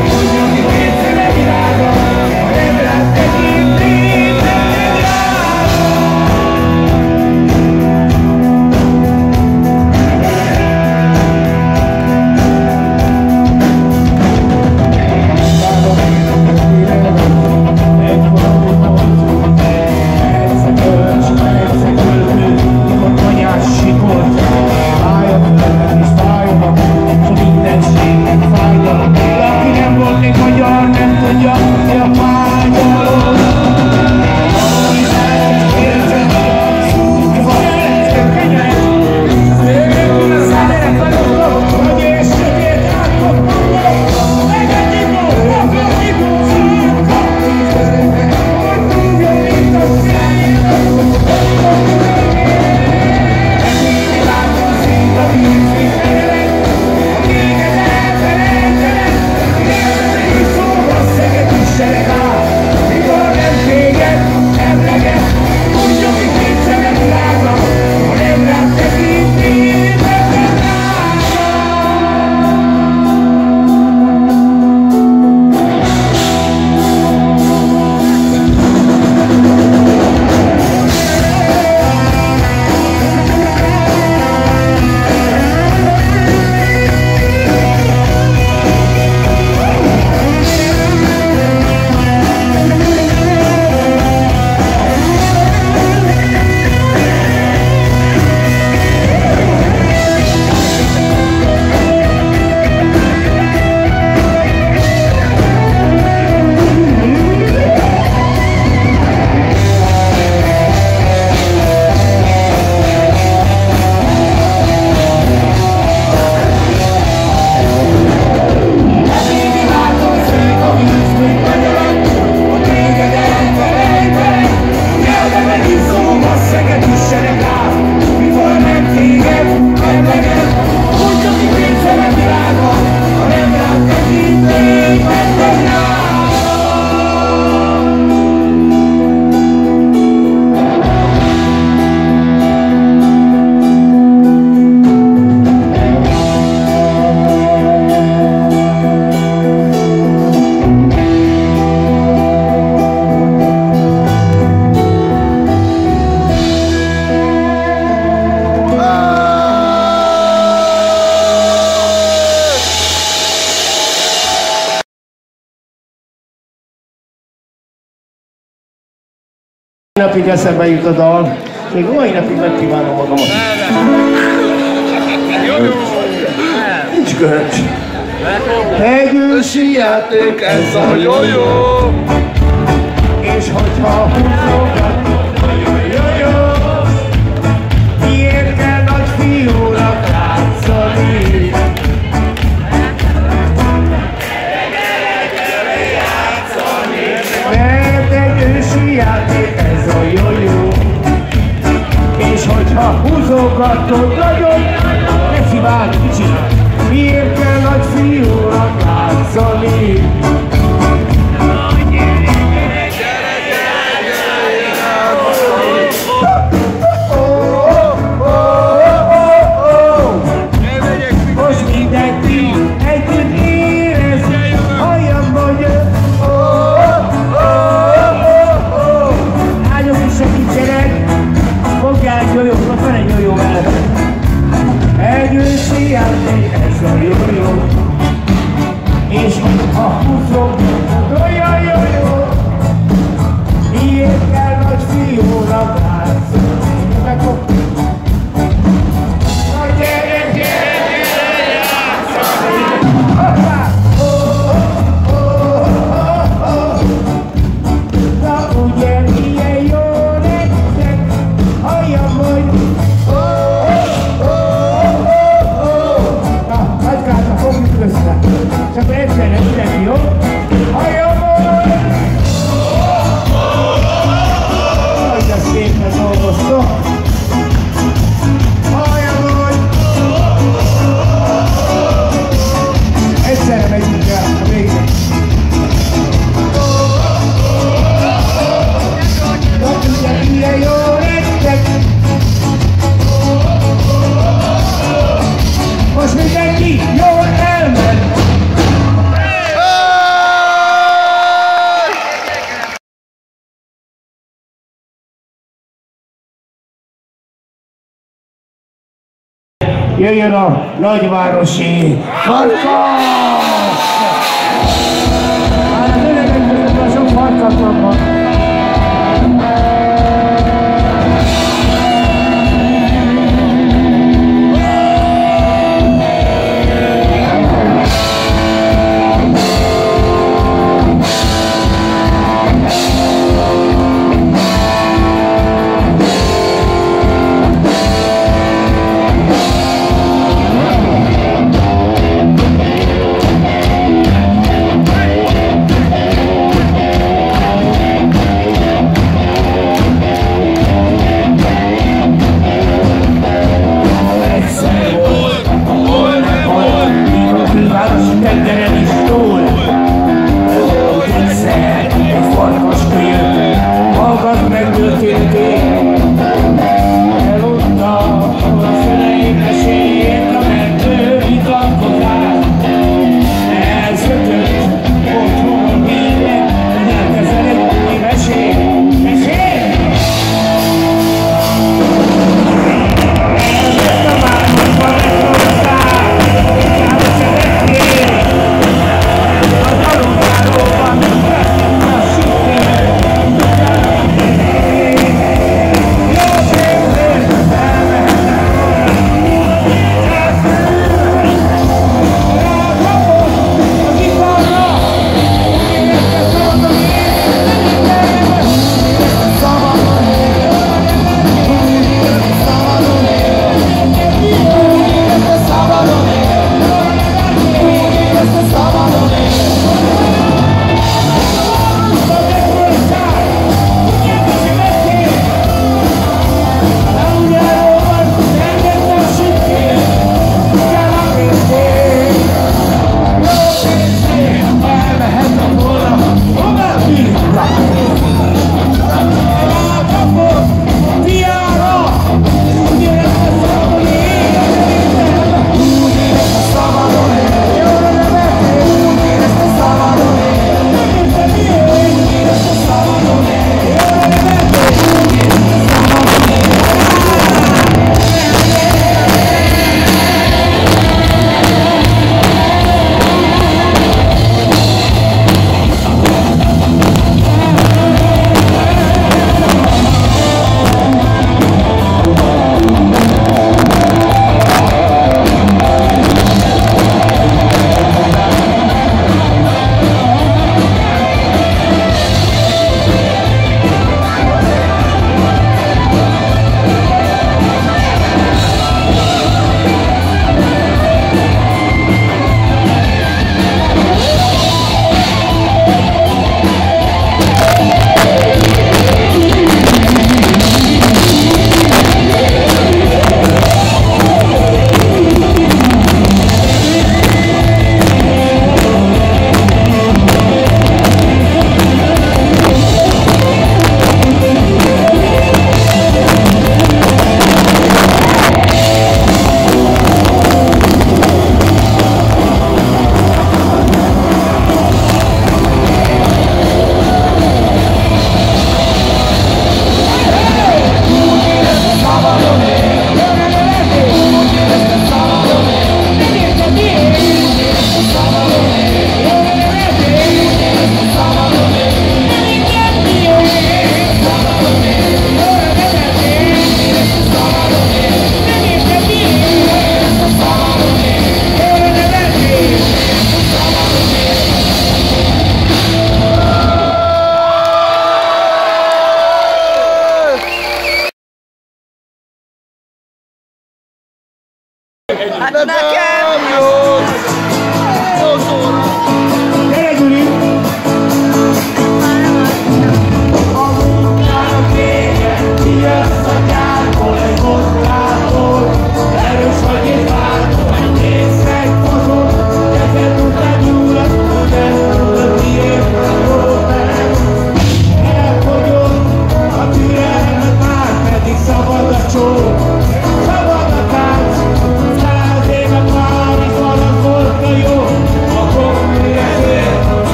Oh, napig eszembe jut a dal, még mai napig megkívánom magamat. Nincs görcs. Egy ősi játék ez a jó-jó, és hogyha húzom jöjjön a nagyvárosi karka! Anak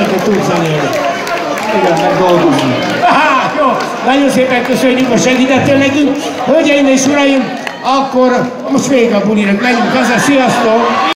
Rajta tudsz elérni. Igen, meg. Aha, jó, nagyon szépen köszönjük, hogy segítettél nekünk. Hölgyeim és uraim, akkor most vége a bulinak, menjünk haza, sziasztok!